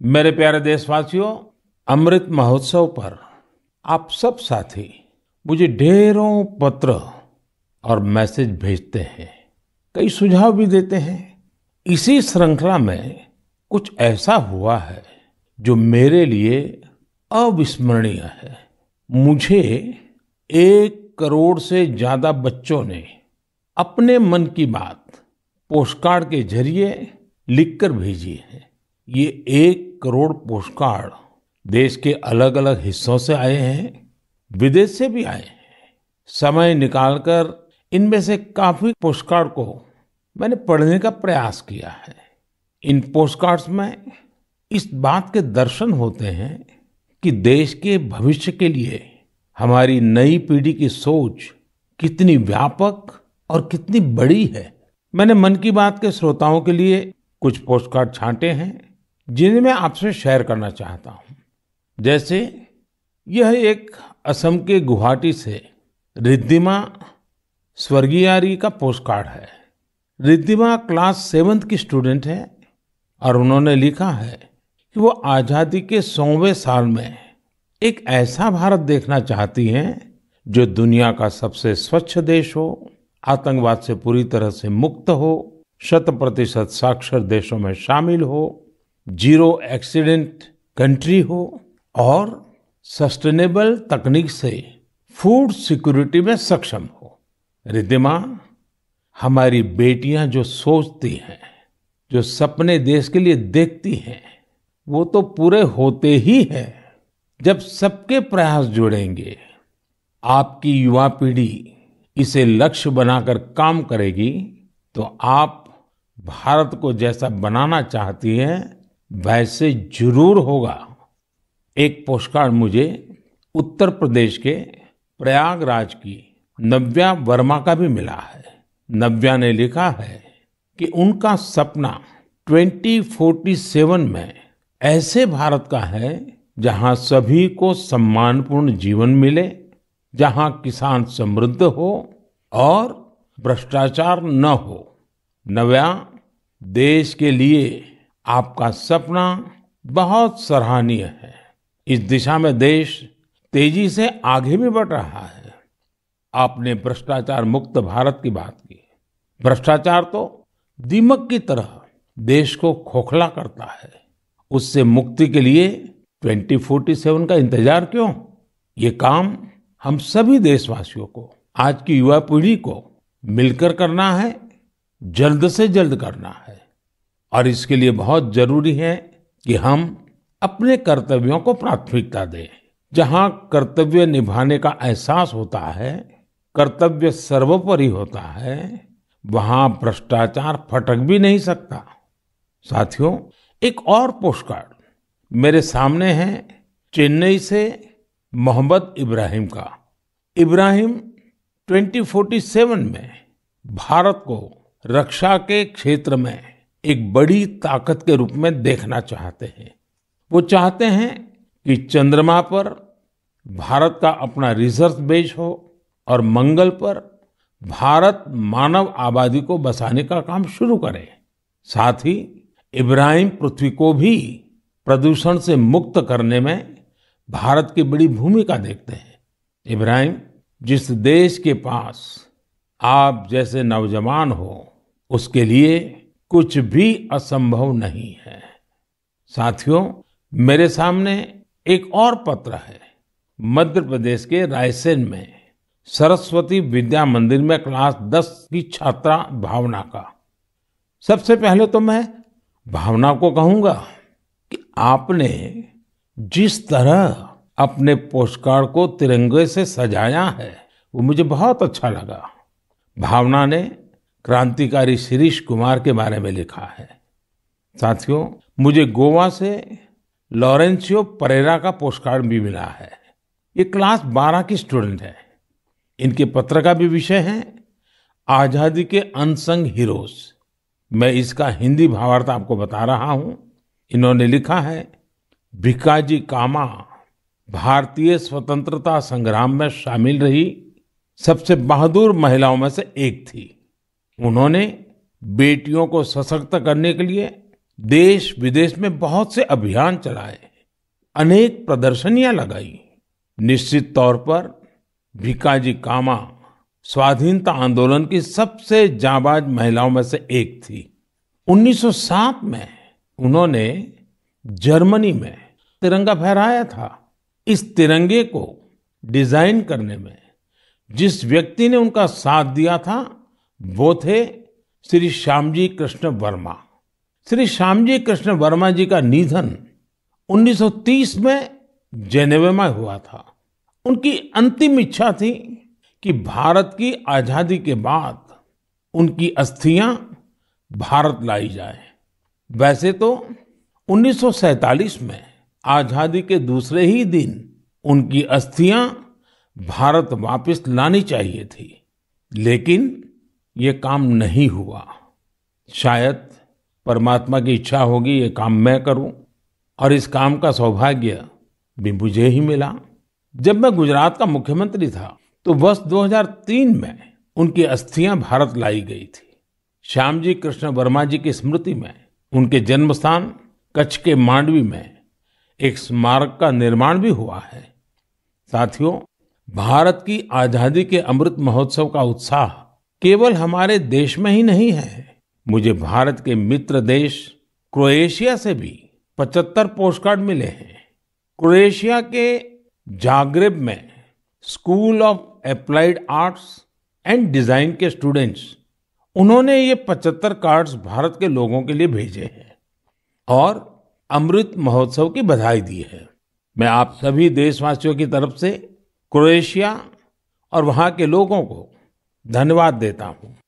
मेरे प्यारे देशवासियों, अमृत महोत्सव पर आप सब साथी मुझे ढेरों पत्र और मैसेज भेजते हैं, कई सुझाव भी देते हैं। इसी श्रृंखला में कुछ ऐसा हुआ है जो मेरे लिए अविस्मरणीय है। मुझे एक करोड़ से ज़्यादा बच्चों ने अपने मन की बात पोस्टकार्ड के ज़रिए लिखकर भेजी है। ये एक करोड़ पोस्टकार्ड देश के अलग अलग हिस्सों से आए हैं, विदेश से भी आए हैं। समय निकालकर इनमें से काफ़ी पोस्टकार्ड को मैंने पढ़ने का प्रयास किया है। इन पोस्टकार्ड्स में इस बात के दर्शन होते हैं कि देश के भविष्य के लिए हमारी नई पीढ़ी की सोच कितनी व्यापक और कितनी बड़ी है। मैंने मन की बात के श्रोताओं के लिए कुछ पोस्टकार्ड छांटे हैं। जिन्हें मैं आपसे शेयर करना चाहता हूँ। जैसे यह एक असम के गुवाहाटी से रिद्धिमा स्वर्गीयारी का पोस्ट कार्ड है। रिद्धिमा क्लास सेवन्थ की स्टूडेंट है और उन्होंने लिखा है कि वो आज़ादी के सौवें साल में एक ऐसा भारत देखना चाहती हैं जो दुनिया का सबसे स्वच्छ देश हो, आतंकवाद से पूरी तरह से मुक्त हो, शत प्रतिशत साक्षर देशों में शामिल हो ज़ीरो एक्सीडेंट कंट्री हो और सस्टेनेबल तकनीक से फ़ूड सिक्योरिटी में सक्षम हो। रिद्धिमा हमारी बेटियाँ जो सोचती हैं, जो सपने देश के लिए देखती हैं, वो तो पूरे होते ही हैं। जब सबके प्रयास जुड़ेंगे, आपकी युवा पीढ़ी इसे लक्ष्य बनाकर काम करेगी तो आप भारत को जैसा बनाना चाहती हैं वैसे ज़रूर होगा। एक पोस्टकार्ड मुझे उत्तर प्रदेश के प्रयागराज की नव्या वर्मा का भी मिला है। नव्या ने लिखा है कि उनका सपना 2047 में ऐसे भारत का है जहाँ सभी को सम्मानपूर्ण जीवन मिले, जहाँ किसान समृद्ध हो और भ्रष्टाचार न हो। नव्या, देश के लिए आपका सपना बहुत सराहनीय है। इस दिशा में देश तेज़ी से आगे भी बढ़ रहा है। आपने भ्रष्टाचार मुक्त भारत की बात की। भ्रष्टाचार तो दीमक की तरह देश को खोखला करता है। उससे मुक्ति के लिए 2047 का इंतज़ार क्यों? ये काम हम सभी देशवासियों को, आज की युवा पीढ़ी को मिलकर करना है, जल्द से जल्द करना है। और इसके लिए बहुत ज़रूरी है कि हम अपने कर्तव्यों को प्राथमिकता दें। जहाँ कर्तव्य निभाने का एहसास होता है, कर्तव्य सर्वोपरि होता है, वहाँ भ्रष्टाचार फटक भी नहीं सकता। साथियों, एक और पोस्टकार्ड मेरे सामने है, चेन्नई से मोहम्मद इब्राहिम का। इब्राहिम 2047 में भारत को रक्षा के क्षेत्र में एक बड़ी ताकत के रूप में देखना चाहते हैं। वो चाहते हैं कि चंद्रमा पर भारत का अपना रिसर्च बेस हो और मंगल पर भारत मानव आबादी को बसाने का काम शुरू करे। साथ ही इब्राहिम पृथ्वी को भी प्रदूषण से मुक्त करने में भारत की बड़ी भूमिका देखते हैं। इब्राहिम, जिस देश के पास आप जैसे नौजवान हो, उसके लिए कुछ भी असंभव नहीं है। साथियों, मेरे सामने एक और पत्र है। मध्य प्रदेश के रायसेन में सरस्वती विद्या मंदिर में क्लास दस की छात्रा भावना का। सबसे पहले तो मैं भावना को कहूँगा कि आपने जिस तरह अपने पोस्टकार्ड को तिरंगे से सजाया है, वो मुझे बहुत अच्छा लगा। भावना ने क्रांतिकारी शिरीष कुमार के बारे में लिखा है। साथियों, मुझे गोवा से लॉरेंसियो परेरा का पोस्टकार्ड भी मिला है। ये क्लास 12 की स्टूडेंट है। इनके पत्र का भी विषय है, आज़ादी के अनसंग हीरोज मैं इसका हिंदी भावार्थ आपको बता रहा हूँ। इन्होंने लिखा है भिकाजी कामा, भारतीय स्वतंत्रता संग्राम में शामिल रही, सबसे बहादुर महिलाओं में से एक थी। उन्होंने बेटियों को सशक्त करने के लिए देश विदेश में बहुत से अभियान चलाए, अनेक प्रदर्शनियाँ लगाई। निश्चित तौर पर भिकाजी कामा स्वाधीनता आंदोलन की सबसे जाबाज महिलाओं में से एक थी। 1907 में उन्होंने जर्मनी में तिरंगा फहराया था। इस तिरंगे को डिज़ाइन करने में जिस व्यक्ति ने उनका साथ दिया था वो थे श्री श्यामजी कृष्ण वर्मा। श्री श्यामजी कृष्ण वर्मा जी का निधन 1930 में जेनेवा में हुआ था। उनकी अंतिम इच्छा थी कि भारत की आज़ादी के बाद उनकी अस्थियाँ भारत लाई जाए। वैसे तो 1947 में आज़ादी के दूसरे ही दिन उनकी अस्थियाँ भारत वापस लानी चाहिए थी। लेकिन ये काम नहीं हुआ। शायद परमात्मा की इच्छा होगी ये काम मैं करूँ। और इस काम का सौभाग्य भी मुझे ही मिला। जब मैं गुजरात का मुख्यमंत्री था तो वर्ष 2003 में उनकी अस्थियाँ भारत लाई गई थी। श्यामजी कृष्ण वर्मा जी की स्मृति में उनके जन्म स्थान कच्छ के मांडवी में एक स्मारक का निर्माण भी हुआ है। साथियों, भारत की आज़ादी के अमृत महोत्सव का उत्साह केवल हमारे देश में ही नहीं है, मुझे भारत के मित्र देश क्रोएशिया से भी 75 पोस्टकार्ड मिले हैं। क्रोएशिया के जागरेब में school of applied arts and design के स्टूडेंट्स उन्होंने ये 75 कार्ड्स भारत के लोगों के लिए भेजे हैं और अमृत महोत्सव की बधाई दी है। मैं आप सभी देशवासियों की तरफ़ से क्रोएशिया और वहाँ के लोगों को धन्यवाद देता हूँ।